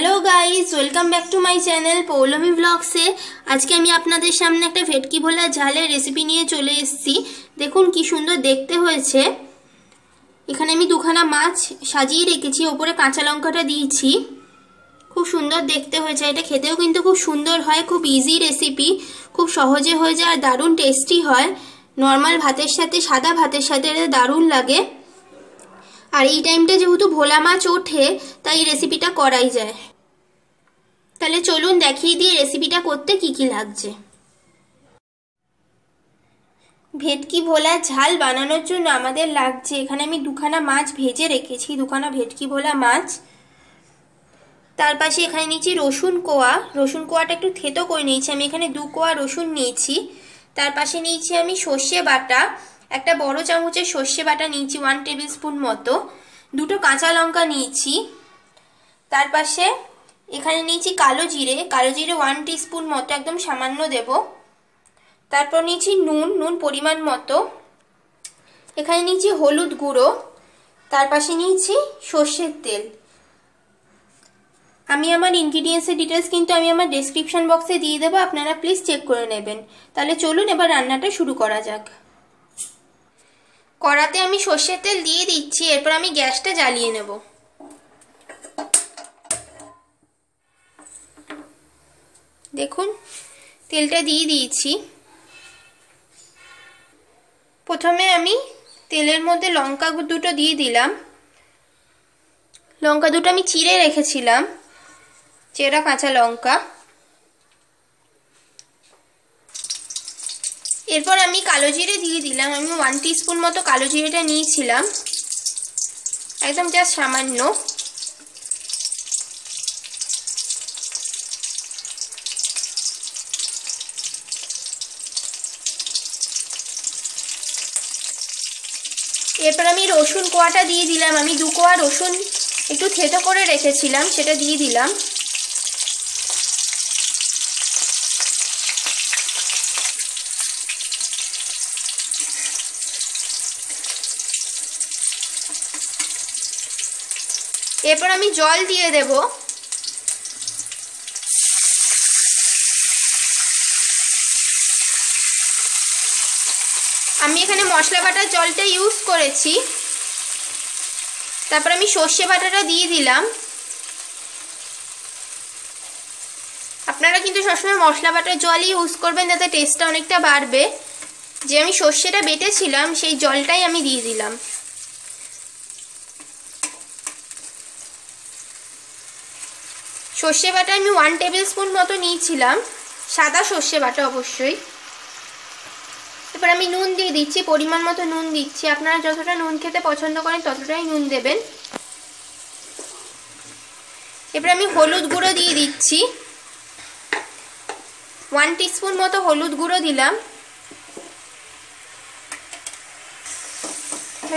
Hello guys welcome back to my channel Poulami ব্লগসে আজকে আমি আপনাদের সামনে একটা ভেটকি ভোলা ঝালের রেসিপি নিয়ে চলে এসেছি। দেখুন কি সুন্দর দেখতে হয়েছে। এখানে আমি দুখানা মাছ সাজিয়ে রেখেছি, ওপরে কাঁচা লঙ্কাটা দিয়েছি। খুব সুন্দর দেখতে হয়েছে। এটা খেতেও কিন্তু খুব সুন্দর হয়, খুব ইজি রেসিপি খুব সহজে হয়ে যায়, আর দারুণ টেস্টি হয়। নর্মাল ভাতের সাথে, সাদা ভাতের সাথে এটা দারুণ লাগে। আর এই টাইমটা যেহেতু ভোলা মাছ ওঠে, তাই এই রেসিপিটা করাই যায়। তাহলে চলুন দেখিয়ে দিয়ে রেসিপিটা করতে কি কি লাগছে। ভেটকি ভোলা ঝাল বানানোর জন্য আমাদের লাগছে, এখানে আমি দুখানা মাছ ভেজে রেখেছি, দুখানা ভেটকি ভোলা মাছ। তার পাশে এখানে নিয়েছি রসুন কোয়া। রসুন কোয়াটা একটু থেতো করে নিয়েছি, আমি এখানে দু কোয়া রসুন নিয়েছি। তার পাশে নিয়েছি আমি সর্ষে বাটা। একটা বড় চামচের সর্ষে বাটা নিয়েছি ওয়ান টেবিল স্পুন মতো। দুটো কাঁচা লঙ্কা নিয়েছি। তার পাশে এখানে নিয়েছি কালো জিরে। কালো জিরে ওয়ান স্পুন মতো, একদম সামান্য দেব। তারপর নিয়েছি নুন নুন পরিমাণ মতো। এখানে নিয়েছি হলুদ গুঁড়ো। তার পাশে নিয়েছি সর্ষের তেল। আমি আমার ইনগ্রিডিয়েন্টসের ডিটেলস কিন্তু আমি আমার ডেসক্রিপশন বক্সে দিয়ে দেবো, আপনারা প্লিজ চেক করে নেবেন। তাহলে চলুন এবার রান্নাটা শুরু করা যাক। কড়াতে আমি সর্ষের তেল দিয়ে দিচ্ছি, এরপর আমি গ্যাসটা জ্বালিয়ে নেব। দেখুন, তেলটা দিয়ে দিয়েছি। প্রথমে আমি তেলের মধ্যে লঙ্কা দুটো দিয়ে দিলাম। লঙ্কা দুটো আমি চিড়ে রেখেছিলাম, চেরা কাঁচা লঙ্কা। এরপর আমি কালো জিরে দিয়ে দিলাম। আমি ওয়ান স্পুন মতো কালো জিরেটা নিয়েছিলাম। একদম জাস্ট সামান্য। এরপর আমি রসুন কোয়াটা দিয়ে দিলাম। আমি দু কোয়া রসুন একটু থেতো করে রেখেছিলাম, সেটা দিয়ে দিলাম। এরপর আমি জল দিয়ে দেব। আমি এখানে মশলা বাটার জলটা ইউজ করেছি। তারপর আমি সর্ষে বাটাটা দিয়ে দিলাম। আপনারা কিন্তু সবসময় মশলা বাটার জলই ইউজ করবেন যাতে টেস্টটা অনেকটা বাড়বে। যে আমি সর্ষেটা বেটেছিলাম, সেই জলটাই আমি দিয়ে দিলাম। সর্ষে বাটা আমি ওয়ান টেবিল স্পুন মতো নিয়েছিলাম। সাদা সর্ষে বাটা অবশ্যই। এবার আমি নুন দিয়ে দিচ্ছি, পরিমাণ মতো নুন দিচ্ছি। আপনারা যতটা নুন খেতে পছন্দ করেন ততটাই নুন দেবেন। এবার আমি হলুদ গুঁড়ো দিয়ে দিচ্ছি। ওয়ান টিস্পুন মতো হলুদ গুঁড়ো দিলাম।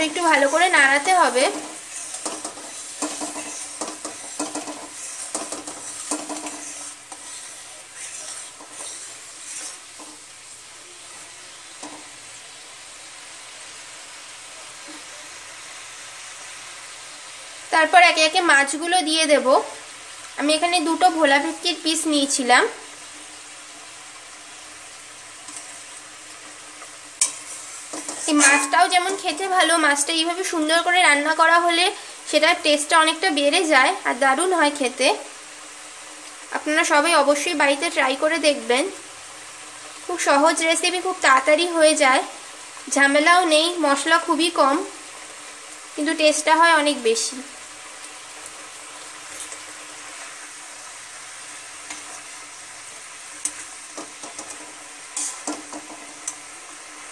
একটু ভালো করে নাড়াতে হবে। তারপর একে একে মাছগুলো দিয়ে দেব। আমি এখানে দুটো ভোলা ভেটকির পিস নিয়েছিলাম। এই মাছটাও যেমন খেতে ভালো, মাছটা এইভাবে সুন্দর করে রান্না করা হলে সেটার টেস্টটা অনেকটা বেড়ে যায় আর দারুণ হয় খেতে। আপনারা সবাই অবশ্যই বাড়িতে ট্রাই করে দেখবেন। খুব সহজ রেসিপি খুব তাড়াতাড়ি হয়ে যায়। ঝামেলাও নেই, মশলা খুবই কম, কিন্তু টেস্টটা হয় অনেক বেশি।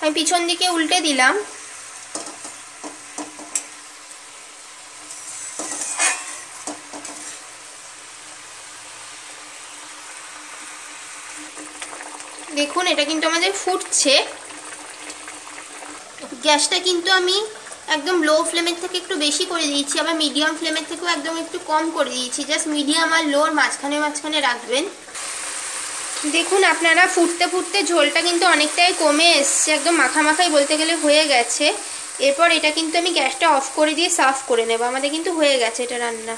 আমি পিছন দিকে উল্টে দিলাম। দেখুন, এটা কিন্তু আমাদের ফুটছে। গ্যাসটা কিন্তু আমি একদম লো ফ্লেমের থেকে একটু বেশি করে দিয়েছি, আবার মিডিয়াম ফ্লেমের থেকেও একদম একটু কম করে দিয়েছি। জাস্ট মিডিয়াম আর লোর মাঝখানে মাঝখানে রাখবেন। দেখুন, আপনারা ফুটতে ফুটতে ঝোলটা কিন্তু অনেকটাই কমে এসছে, একদম মাখা মাখাই বলতে গেলে হয়ে গেছে। এরপর এটা কিন্তু আমি গ্যাসটা অফ করে দিয়ে সার্ভ করে নেব। আমাদের কিন্তু হয়ে গেছে এটা রান্না।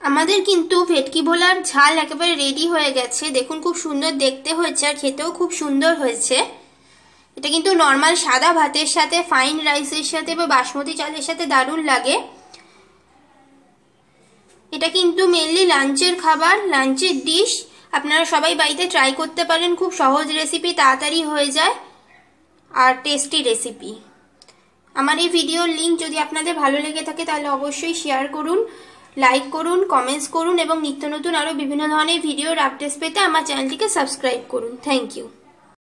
আমাদের কিন্তু ভেটকি ভোলার ঝাল একেবারে রেডি হয়ে গেছে। দেখুন, খুব সুন্দর দেখতে হয়েছে আর খেতেও খুব সুন্দর হয়েছে। এটা কিন্তু নর্মাল সাদা ভাতের সাথে ফাইন রাইসের সাথে বা বাসমতি চালের সাথে দারুণ লাগে। এটা কিন্তু মেনলি লাঞ্চের খাবার, লাঞ্চের ডিশ আপনারা সবাই বাড়িতে ট্রাই করতে পারেন, খুব সহজ রেসিপি তাড়াতাড়ি হয়ে যায়। আর টেস্টি রেসিপি আমার এই ভিডিওর লিঙ্ক যদি আপনাদের ভালো লেগে থাকে, তাহলে অবশ্যই শেয়ার করুন লাইক করুন কমেন্টস করুন, এবং নিত্য নতুন আরও বিভিন্ন ধরনের ভিডিওর আপডেটস পেতে আমার চ্যানেলটিকে সাবস্ক্রাইব করুন। Thank you